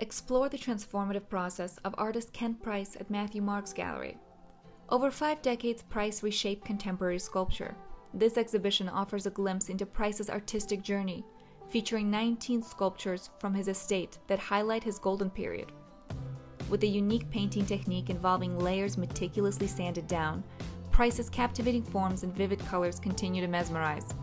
Explore the transformative process of artist Ken Price at Matthew Marks Gallery. Over five decades, Price reshaped contemporary sculpture. This exhibition offers a glimpse into Price's artistic journey, featuring 19 sculptures from his estate that highlight his golden period. With a unique painting technique involving layers meticulously sanded down, Price's captivating forms and vivid colors continue to mesmerize.